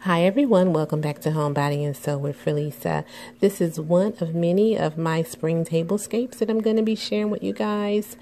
Hi everyone, welcome back to Homebody and Sew with Forlisa. This is one of many of my spring tablescapes that I'm going to be sharing with you guys.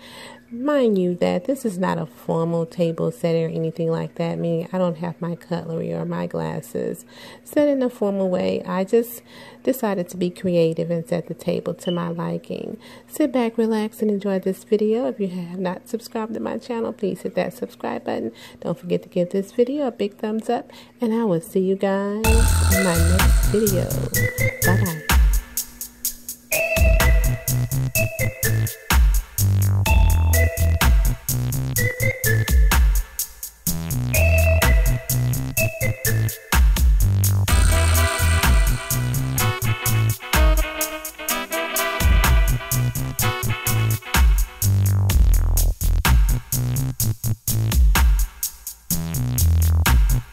Mind you that this is not a formal table setting or anything like that, meaning I don't have my cutlery or my glasses set in a formal way. I just decided to be creative and set the table to my liking. Sit back, relax, and enjoy this video. If you have not subscribed to my channel, please hit that subscribe button. Don't forget to give this video a big thumbs up, and I will see you guys in my next video. Bye bye. Thank